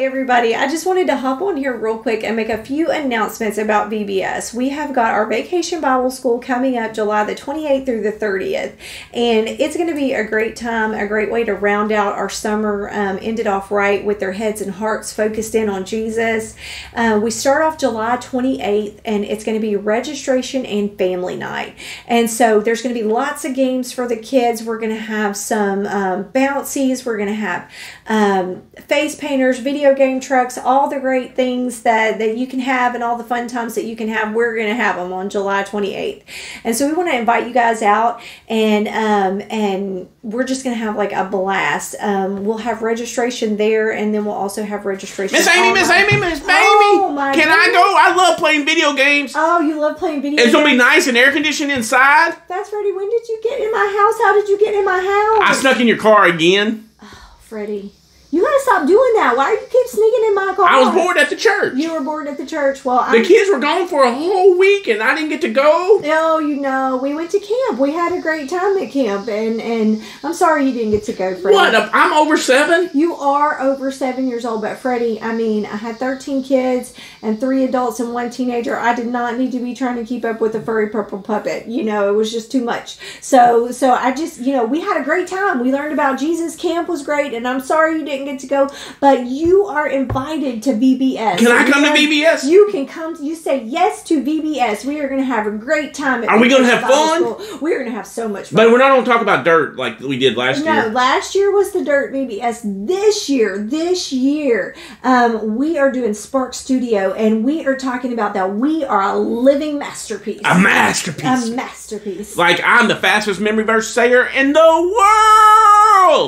Hey everybody, I just wanted to hop on here real quick and make a few announcements about VBS. We have got our Vacation Bible School coming up July the 28th through the 30th, and it's going to be a great time, a great way to round out our summer, um, end it off right with their heads and hearts focused in on Jesus. Uh, we start off July 28th, and it's going to be registration and family night. And so there's going to be lots of games for the kids. We're going to have some um, bouncies, we're going to have um, face painters, video video game trucks, all the great things that, that you can have and all the fun times that you can have. We're going to have them on July 28th. And so we want to invite you guys out and, um, and we're just going to have like a blast. Um, we'll have registration there and then we'll also have registration. Miss Amy, Miss Amy, Miss Amy. Oh, my Can goodness. I go? I love playing video games. Oh, you love playing video games. It's gonna be nice and air conditioned inside. That's Freddie. When did you get in my house? How did you get in my house? I snuck in your car again. Oh, Freddie, you gotta stop doing that. Why do you keep sneaking in my car? I was bored at the church. You were bored at the church. Well, The I'm kids were gone for a whole week and I didn't get to go. No, you know, we went to camp. We had a great time at camp, and and I'm sorry you didn't get to go, Freddie. What? I'm over seven? You are over seven years old, but Freddie, I mean, I had 13 kids and three adults and one teenager. I did not need to be trying to keep up with a furry purple puppet. You know, it was just too much. So, so I just, you know, we had a great time. We learned about Jesus. Camp was great, and I'm sorry you didn't get to go, but you are invited to VBS. Can I come to VBS? You can come. You say yes to VBS. We are going to have a great time. At Are we gonna have Bible fun? School. We are going to have so much fun. But we're not gonna talk about dirt like we did last No, year. No, last year was the Dirt VBS. This year, this year, um, we are doing Spark Studio, and we are talking about that we are a living masterpiece. A masterpiece. A masterpiece. like I'm the fastest memory verse sayer in the world.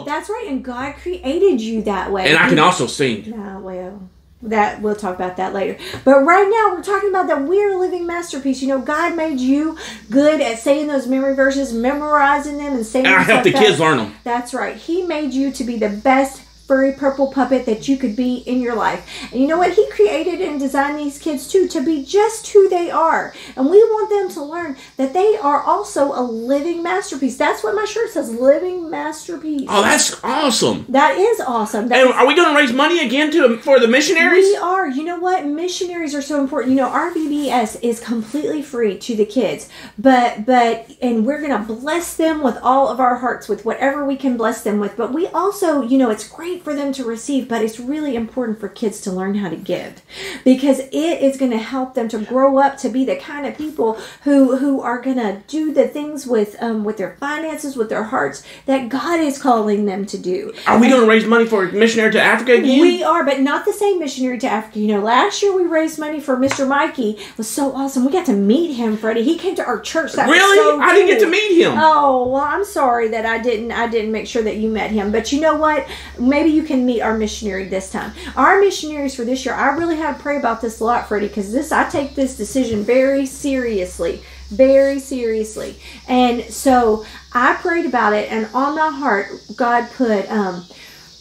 That's right, and God created you that way. And I can also sing. No, well, that we'll talk about that later. But right now, we're talking about that we're a living masterpiece. You know, God made you good at saying those memory verses, memorizing them, and saying. And I help the kids learn them. That's right. He made you to be the best furry purple puppet that you could be in your life. And you know what? He created and designed these kids too to be just who they are. And we want them to learn that they are also a living masterpiece. That's what my shirt says, living masterpiece. Oh, that's awesome. that is awesome. That And is are we gonna raise money again to for the missionaries? we are. You know what? Missionaries are so important. You know, our VBS is completely free to the kids, but but and we're gonna bless them with all of our hearts with whatever we can bless them with. But we also, you know, it's great for them to receive, but it's really important for kids to learn how to give because it is going to help them to grow up to be the kind of people who who are going to do the things with um with their finances, with their hearts that God is calling them to do. Are we gonna raise money for a missionary to Africa again? We are, but not the same missionary to Africa. You know, last year we raised money for Mr. Mikey. It was so awesome. We got to meet him, Freddie. He came to our church. That really? so I didn't get to meet him. Oh well, I'm sorry that I didn't. I didn't make sure that you met him. But you know what? Maybe you can meet our missionary this time. Our missionaries for this year. I really had to pray about this a lot, Freddie, because this I take this decision very seriously, very seriously. And so I prayed about it, and on my heart, God put. um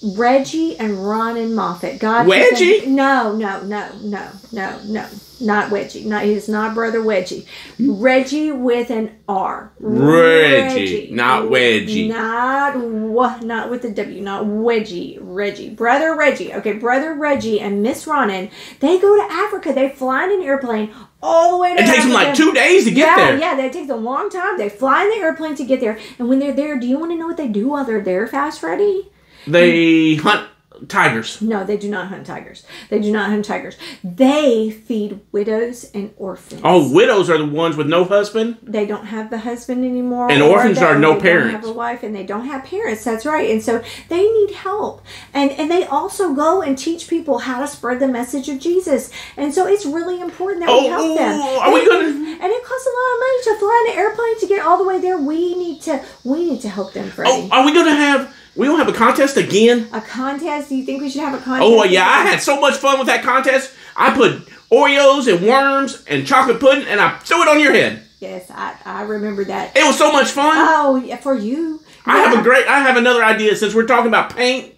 Reggie and Ron and Moffat. God Reggie? no, no, no, no, no, no. Not Wedgie. Not he's not brother Wedgie. Reggie with an R. Reggie, not Wedgie. Not what? Not with the W. Not Wedgie. Reggie, brother Reggie. Okay, brother Reggie and Miss Ronan. They go to Africa. They fly in an airplane all the way to. It takes them like two days to get yeah, there. yeah, that takes a long time. They fly in the airplane to get there, and when they're there, do you want to know what they do while they're there, Fast Freddy? They hunt tigers. No, they do not hunt tigers. They do not hunt tigers. They feed widows and orphans. Oh, widows are the ones with no husband. They don't have the husband anymore. And orphans they- are no they Don't have a wife, and they don't have parents. That's right. And so they need help. And and they also go and teach people how to spread the message of Jesus. And so it's really important that we Oh, help them. are we And- gonna- And it costs a lot of money to fly an airplane to get all the way there. We need to. We need to help them, Freddie. Oh, are we gonna have? We don't have a contest again. A contest? Do you think we should have a contest? Oh yeah, I had so much fun with that contest. I put Oreos and worms and chocolate pudding, and I threw it on your head. Yes, I, I remember that. It was so much fun. Oh, yeah, for you. I have a great. I have another idea since we're talking about paint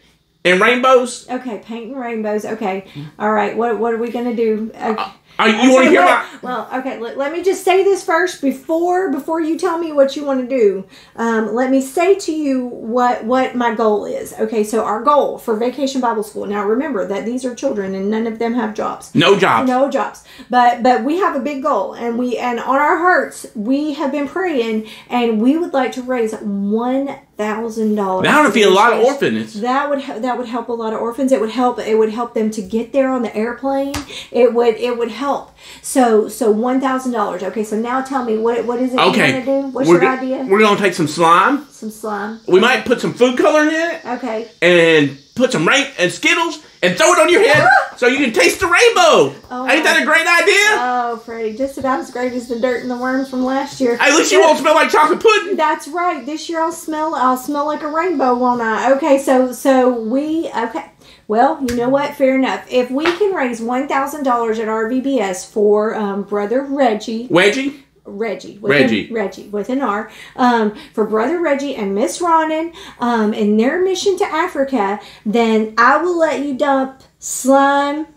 and rainbows. Okay, paint and rainbows. Okay, all right. What what are we gonna do? Okay. You want to hear my? Well, okay. Let, let me just say this first before before you tell me what you want to do. Um, let me say to you what what my goal is. Okay, so our goal for Vacation Bible School. Now, remember that these are children and none of them have jobs. No jobs. No jobs, but but we have a big goal, and we and on our hearts we have been praying, and we would like to raise one thousand dollars. That would be a lot of orphans. That would that would help a lot of orphans. It would help. It would help them to get there on the airplane. It would it would help. So so one thousand dollars. Okay. So now tell me what what is it Okay. you do? What's we're, your idea? we're gonna take some slime. Some slime. We might put some food coloring in it Okay. and put some rain and Skittles and throw it on your head so you can taste the rainbow. Oh Ain't that a great idea? Oh, Freddie, just about as great as the dirt and the worms from last year. At least you won't smell like chocolate pudding. That's right. This year I'll smell I'll smell like a rainbow, won't I? Okay, so so we okay. Well, you know what? Fair enough. If we can raise one thousand dollars at RVBS for um, brother Reggie, Wedgie? Reggie, with Reggie. an, Reggie with an R, um, for brother Reggie and Miss Ronan, um, in their mission to Africa, then I will let you dump slime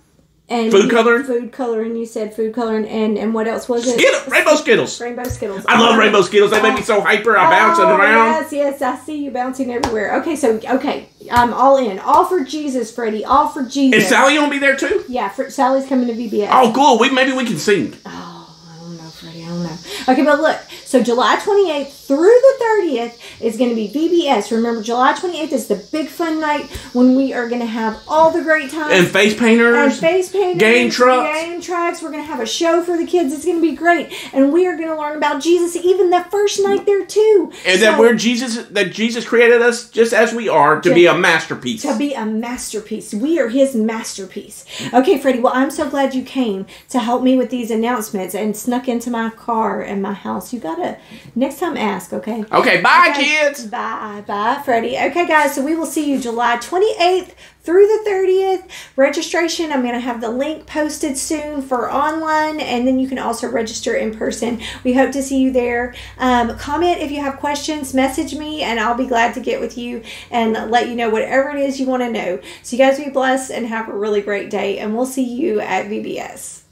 and Food coloring? Food coloring. You said food coloring, and and what else was it? Skittle, rainbow Skittles. Rainbow Skittles. I love rainbow Skittles. They make me so hyper. I'm bouncing Oh, around. Yes, yes, I see you bouncing everywhere. Okay, so okay, I'm all in. All for Jesus, Freddie. All for Jesus. Is Sally gonna be there too? Yeah, for, Sally's coming to VBS. Oh, cool. We maybe we can sing. Oh, I know, Freddie. I don't know. Okay, but look. So July 28th through the 30th is going to be VBS. Remember, July 28th is the big fun night when we are going to have all the great times. And face and painters. face painters, game trucks. game trucks. We're gonna have a show for the kids. It's gonna be great, and we are gonna learn about Jesus even the first night there too. And that So- we're Jesus. That Jesus created us just as we are to be a masterpiece. to be a masterpiece. We are his masterpiece. Okay, Freddie. Well, I'm so glad you came to help me with these announcements and snuck into my car and my house. You gotta next time ask, okay? Okay, bye, Okay, kids. Bye, bye, Freddie. Okay, guys. So we will see you July 28th through the 30th. Registration. I'm gonna have the link posted soon for online, and then you can also register in person. We hope to see you there. Um, comment if you have questions. Message me, and I'll be glad to get with you and let you know whatever it is you want to know. So you guys be blessed and have a really great day, and we'll see you at VBS.